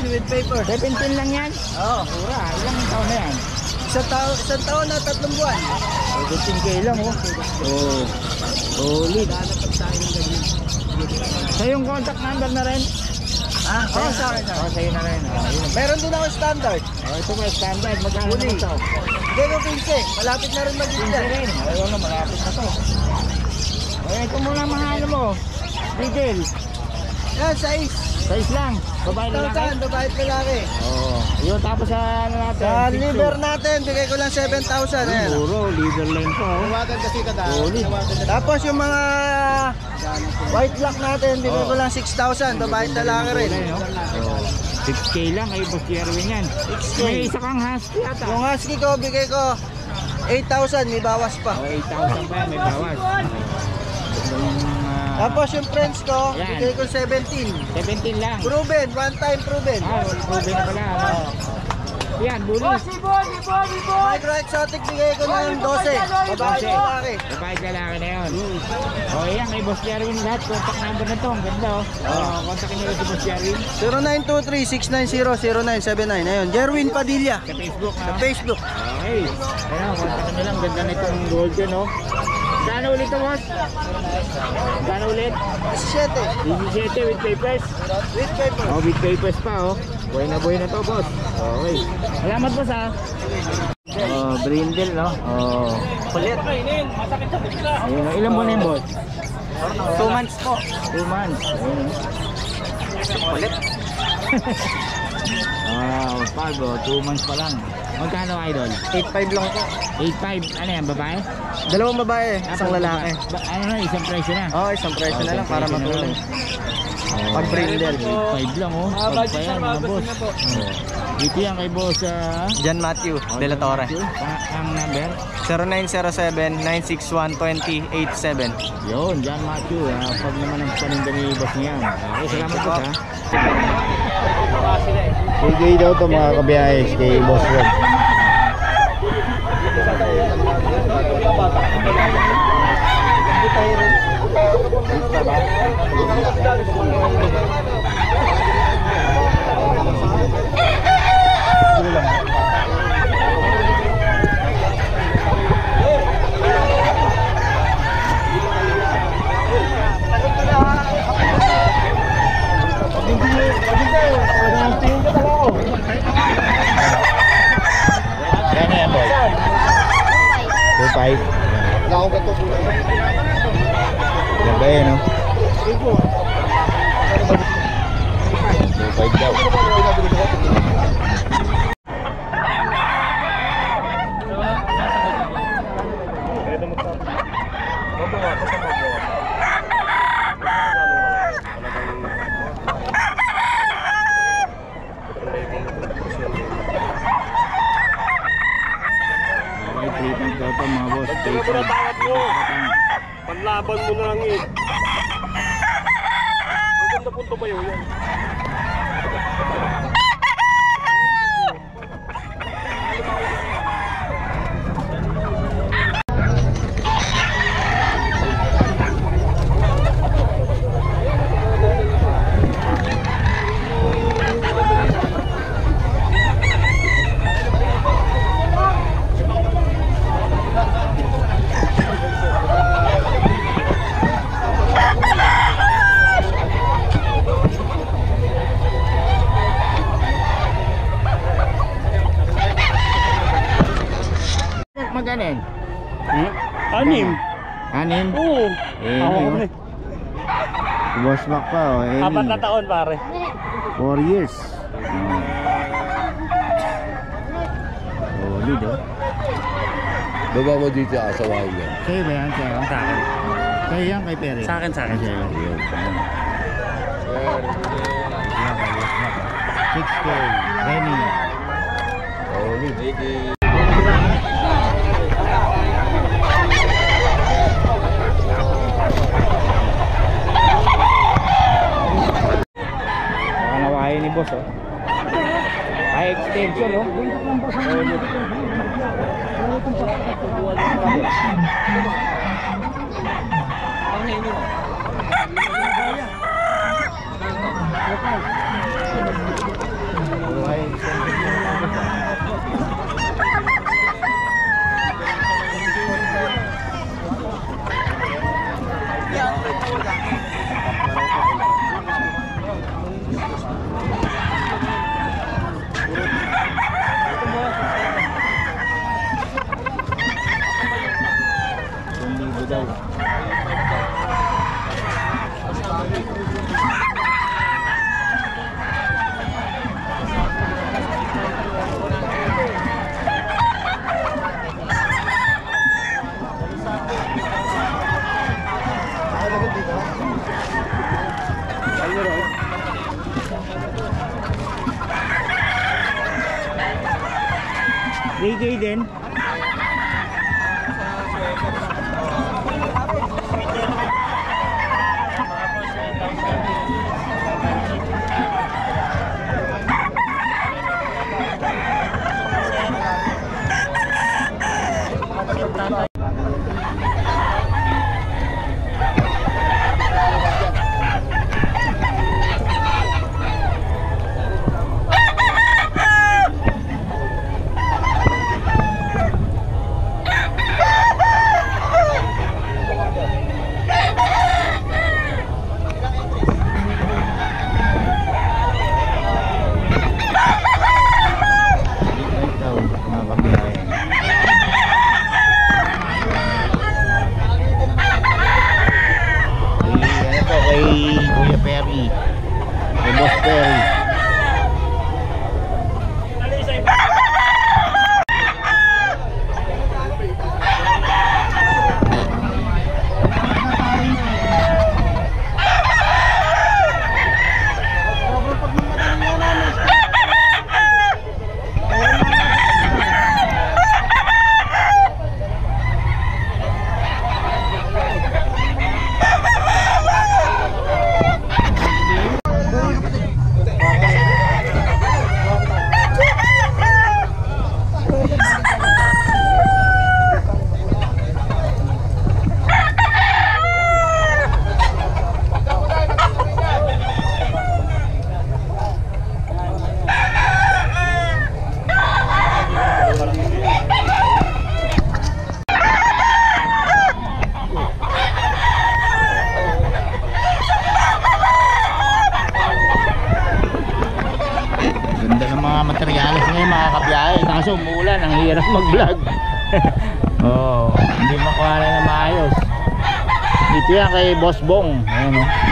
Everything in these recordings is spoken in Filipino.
17 with paper. 17 lang yan? Oo. Mura, ilang taon na yan? Isang taon, isang taon na tatlong buwan. 17k lang oh. Oh. Solid. Sa yung contact number na rin? Ah, oo, sa akin. Oh, sa'yo na rin. Oh, yun. Meron din ako standard. Oh, ito ba standard? Magkano naman ito? Gego 15. Malapit na rin mag Hindi rin. Ayaw na, malapit na to. Eh, ito muna ano mo. Detail. Yan, size. Size lang. Babae lang. Saan, babae at lalaki. Oo. Yun, tapos sa ano natin? Sa Picture. liver natin, bigay ko lang 7,000. Ayan. Puro, liver line pa oh. Tawagan kasi ka Solid. Tapos yung mga white black natin, bigay ko lang 6,000. Babae at lalaki rin. Oh. Oh. 6K lang kay Boss Jerwin yan. 6K. May isa kang husky ata. Yung husky ko, bigay ko 8,000. May bawas pa. Oh, 8,000 pa may bawas. Ah, Tapos yung friends ko, Ayan. bigay ko 17. 17 lang. Proven, one time proven. Ah, proven na pala. Ano? Yan, bully. Micro exotic bigay ko ng 12. Babae at lalaki. Babae lalaki na yun. O yan, kay Boss Jerwin lahat. Contact number na to. Ang ganda oh. Oh, kontakin nyo si Boss Jerwin 0923-690-0979. Ayun, Jerwin Padilla. sa Facebook. Sa Ha? Facebook. Okay. Ayan, kontakin nyo lang. Ganda na itong golden oh. Gano ulit to boss? Gano ulit? 7. 17 with papers. With paper. Oh, with papers pa oh. Buhay na buhay na to boss. Okay. Salamat boss ha. Oh, brindle no? Oh. Kulit. Ayun, oh. ilang buwan na yun boss? 2 months po. 2 months. Ayun. Kulit. Wow, pag oh, 2 months pa lang. Magkano idol? 8.5 lang po. 8.5. Ano yan, babae? Dalawang babae, isang Ah, lalaki. Ba- ano na, isang presyo na. Oh, isang presyo na lang para Isang na lang. Pag brindle. 8.5 lang oh. Pag pa yan mga boss. Oh. Dito yan kay boss ah, John Matthew De La Torre. Pa- ang number? 0907-961-2087. Yun, John Matthew. ah, pag naman ang paninda ni boss niyan. Okay, salamat po ha. CJ daw to mga kay Boss Rob. Yan Wala akong gato. Ganda yan no? 2.5 daw. Okay, treatment daw to mga boss. Treatment. Panlaban mo lang eh. Maganda ba yun yan? Magkano yan? Hmm? Anim. Anim? Oo. Eh, Ako kami. Boss back pa oh. Eh, Apat na taon pare. 4 years. Hmm. Solid oh. Baba mo dito ang asawahin yan. Sa'yo ba yan? Sa'yo? Sa akin. Sa'yo yan kay Pere? Sa akin, sa akin. Sa'yo. Yun. Yan, kay Boss Back. 6K. Renny. Solid. Nakanawahin ni boss oh. Ay extension oh. Solid. 3K din. Yan kay Boss Bong. Ayan oh. o.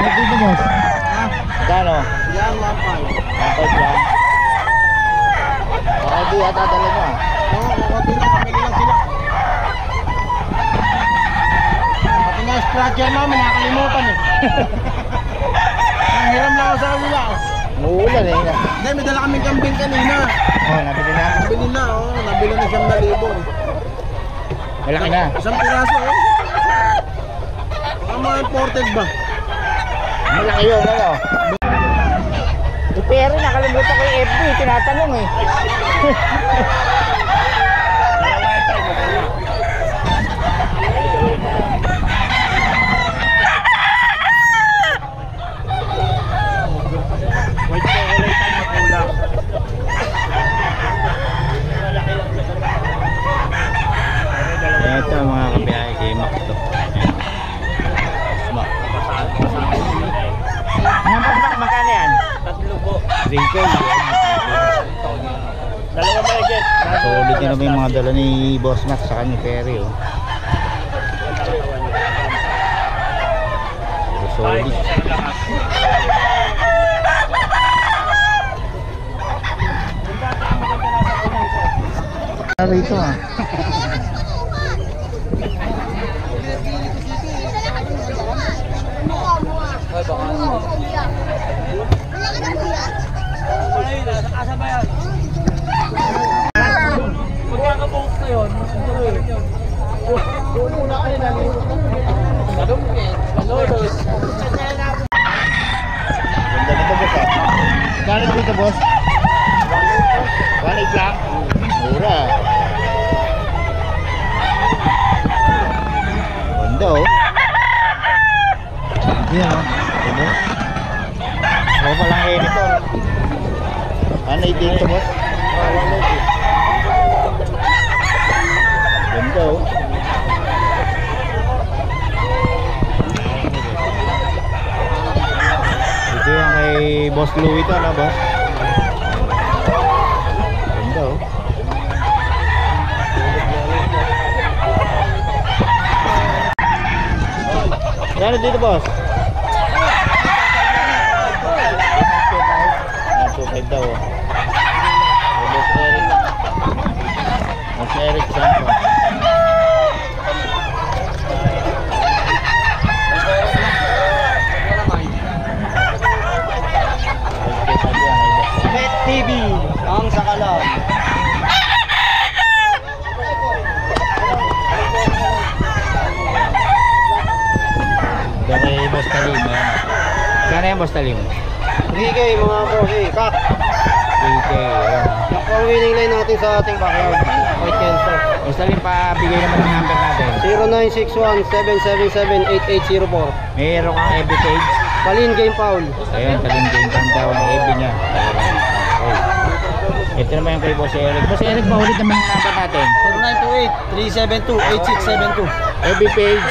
Ano dito boss? Kano? Yan, 1.5. Kapag yan. Baka di yata dala mo ah. Oo, kukunti na. Kami lang sila. Pati nga scratcher namin, nakalimutan eh. Nanghiram lang ako sa kanila. Muulan eh. Hindi, may dala kaming kambing kanina. Oh, nabili na. Nabili na, oh. Nabili na siyang nalibo. Malaki na. Isang piraso, oh. Mga imported ba? Malaki yun, ano? Eh, pero nakalimutan ko yung FB, tinatanong eh. Ito mga kabiyahe kay Max to. Ayan. Sma. Ngayon pa Max, magkano yan? Tatlo po. 3K. Dalawa ba agad? Solid din naman yung mga dala ni Boss Max sa ni Perry oh. Solid. Rito ah. Ganda nito boss ah. Kano dito boss? 1.8 lang? Mura. Ganda oh. Yan oh. Diba? Ako pa lang kayo nito. 180 ito boss. 180. Ganda oh. Ito yung kay Boss Louie to, ano boss? Ganda oh. Gano dito boss? Ah, 2.5 daw oh. Kay Boss Eric. Boss Eric Santos. Pet TV, ang sakalan. Dari Boss Talim. Ayan. Kano yan Boss Talim? 3K mga boss, eh, kak. 3K. Ayan. Yan po ang winning line natin sa ating backyard. White Cancer. Boss Talim, naman ng number natin. 0961-777-8804. Mayroon kang FB page. Palin Game Foul. Ayan, taling game kang daw ang FB niya. Okay. Ito naman yung kay Boss Eric. Boss Eric, maulit naman yung number natin. 0928-372-8672. FB page.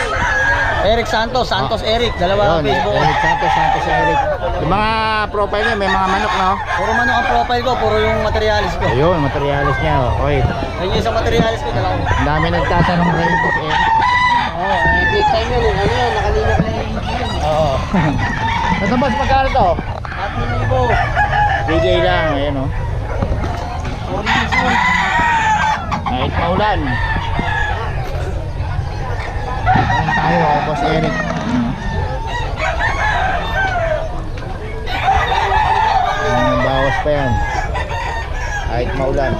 Eric Santos, Santos Eric. Dalawa ang Yun, Facebook. Eric Santos, Santos Eric. Yung mga profile niya, may mga manok, no? Puro man ang profile ko, puro yung materialis ko. Ayun, materialis niya. oh. Okay. Ayun yung isang materialis ko, dalawa. Ang dami nagtatanong rin Eric. Oo, oh, big time yun. eh. Ano yan, nakalina na yung Oo. Ito boss, magkano to? At libo. DJ lang, ayan o. Kahit maulan. Parang tayo, oh, Boss Eric. Ayan, bawas pa yan. Kahit maulan.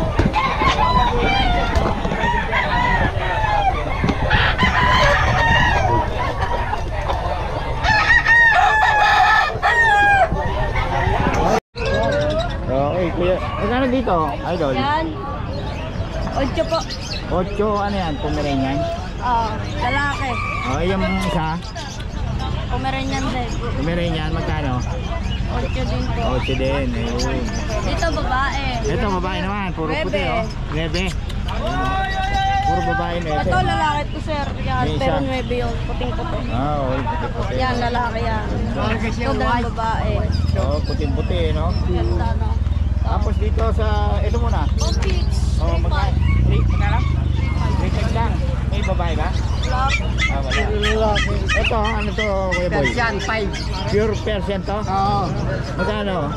Okay, kuya. Magkano dito, idol? Yan. Ocho po. 8, ano yan? Pomeranian? Oh, lalaki. O, yung isa, Pomeranian din. Pomeranian, magkano? Ocho din po. 8 din, ayun. Dito babae. Ito, babae naman, puro Nuebe. puti, oh. 9. Puro babae, 9. Ito lalaki to sir. Yan, May isa. pero nuebe yun. Puting-puti. Ah, oh, puti-puti. Yan, lalaki yan. Ito din babae. Oh, puting-puti, no? Ganda, no? Tapos dito sa, ito muna. Oh, fix. Oh, magkano? 3, magkano? 3 lang. May babae ba? Black. Ah, wala. Ito, ano to, Kuya Boy? Persian, 5. Pure Persian to? Oo. Magkano?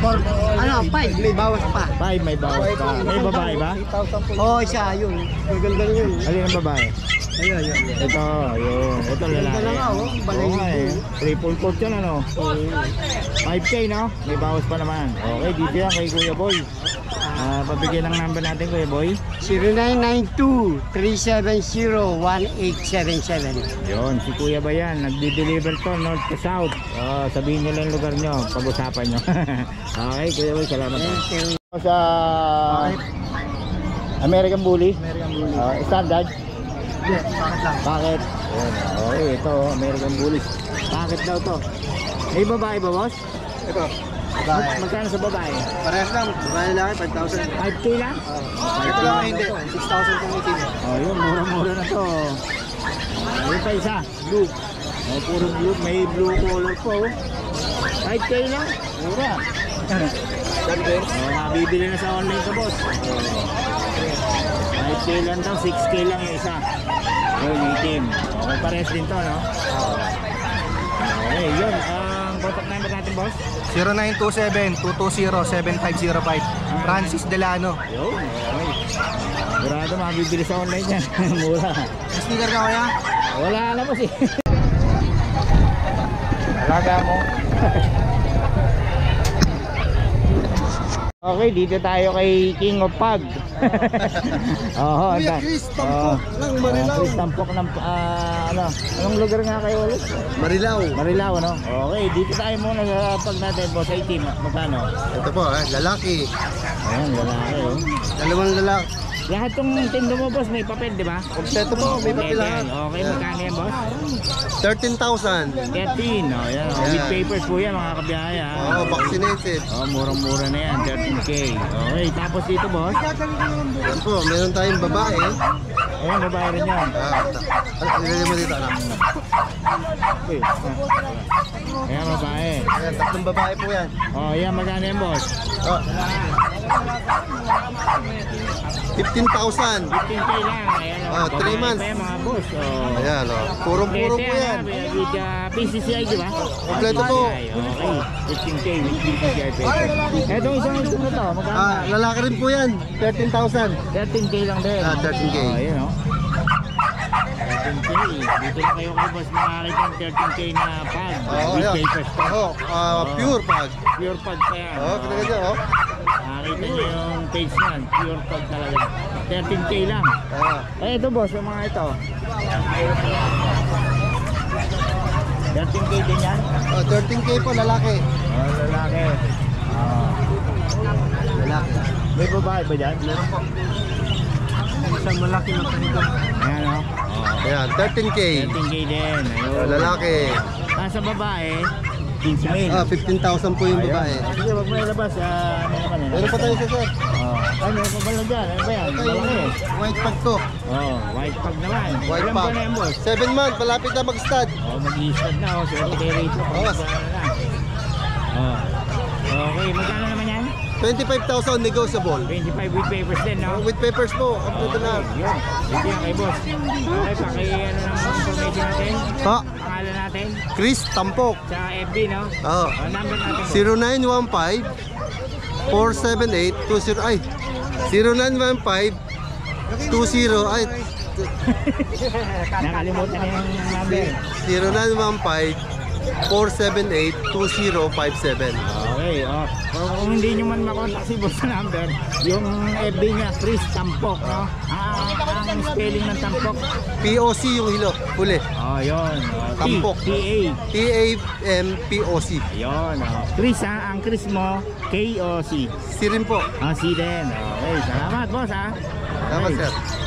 For, ano, 5. May bawas pa. 5 may bawas pa. May babae ba? Oo, oh, siya, yun. Maganda yun. Alin ang babae? Ayun, ayun. Ito, yun. Ito lalaki. Ganda nga, oh. Balay Oo nga eh. Triple coat yun ano. 5K no? May bawas pa naman. Okay, dito yan kay Kuya Boy. Ah, pabigyan ng number natin Kuya Boy. 0992-370-1877. Yun, si Kuya ba yan? Nagdi-deliver to north to south. Oh, sabihin nyo lang yung lugar nyo. Pag-usapan nyo. okay, Kuya Boy, salamat. Thank you. Sa American Bully. American Bully. Ah, standard. Hindi, bakit lang? Bakit? Yun. Okay, ito, American Bully. Bakit daw to? May babae ba, boss? Ito. Babae. magkano sa babae? Parehas lang. Babae lalaki, 5,000. 5K lang? Ito lang hindi. 6,000 kung itim. Oh, yun, mura-mura na to. Ayun pa isa, blue. Oh, puro blue, may blue color po. oh. 5K lang, mura. oh, mabibili na sa online ka, boss. Oh. 5K lang daw, 6K lang yung isa. Yun, yung itim. Okay, pares din to, no? Okay, yun. Ang contact number natin, boss? 0927-220-7505. Francis Delano. Yun, okay. Sigurado mabibili sa online yan. mura. Sticker ka kaya? Wala na po si. Alaga mo. okay, dito tayo kay King of Pug. Oo, Kuya anda- Chris. Tampok ng Marilao. Chris Tampok ng ah, ano, anong lugar nga kayo ulit? Marilao. Marilao, ano? Okay, dito tayo muna sa pag natin, boss 18, magkano? Ito po, eh, lalaki. Ayan, lalaki, oh. Dalawang lalaki. Lahat tong tindo mo, boss, may papel, di ba? Kompleto po, may papel lahat. Okay, magkano yan, boss? 13,000. 13, oh, yan. Oh. With papers po yan, mga kabiyahe, ha? Oo, vaccinated. Oh, murang-mura na yan, 13K. Okay, tapos dito, boss. Yan po, meron tayong babae. Ayan, babae rin yan. Ah, ano, nilagay mo dito, anak. Okay. Ayan, babae. Ayan, tatlong babae po yan. Oh, yan, magkano yan, boss? Oh. 15,000. 15K lang. Ayan, Oh, three babae months. pa yan, mga boss. Oh. Ayan, oh. Purong-puro po yan. With uh, PCCI, di ba? Kompleto po. Okay, 15K with PCCI paper. Etong isang ito na to, magkano? Ah, lalaki rin po yan. 13,000. 13K lang din. Ah, 13K. Oh, yun, oh. 13K. Dito lang kayo kay boss makakita ng 13K na pag. Oo, with yan. papers pa. Oo, ah, pure pag. Pure pag pa yan. Oh, kita nyo, oh. Makakita nyo yung page niyan. Pure pag talaga. 13K lang. Ah, Eh, ito boss, yung mga ito. 13K din yan. oh, 13K po, lalaki. Oh, lalaki. Oh. Lalaki. May babae ba dyan? Meron po. Isang malaki na panito. Ayan o. Ayan, 13K. 13K din. Oh, Ayun. lalaki. Ah, sa babae, 15 mil. Ah, 15,000 po yung babae. Sige, wag mo ilabas. Ah, ano naman eh. Meron pa tayo sa sir. Oh. Ay, meron pa pala dyan. Ano ba yan? Ito Malaki yung eh. white pag to. Oh, white pag naman. White Ilan pag. ba na yan, boss? 7 months, malapit na mag-stud. Oh, mag-i-start na. Oh, sige, kay rate mo. Oh. Oh. Oh. Okay, magkano naman yan? 25,000 negotiable. 25 with papers din, no? With papers po, kompleto na. Okay, yun. Sige yan kay boss. Okay, pa kay ano ng information natin? Ha, natin? Chris Tampok. Sa FB, no? Oh, Oh, number natin. 0915 478 20 ay 0915 20 ay Nakalimutan na yung number. 0915 478 2057. Okay, oh. Kung, kung hindi nyo man makontak si boss number, yung FB niya, Chris Tampok, no? Ang, ang spelling ng Tampok. POC yung hilo, huli. Oh, yun. Oh, T- Tampok. T-A. T-A-M-P-O-C. Ayun, oh. Chris, ha? Ang Chris mo, K-O-C. Si rin po. Ah, si din. Okay, salamat, boss, ha? Tama Okay. sir.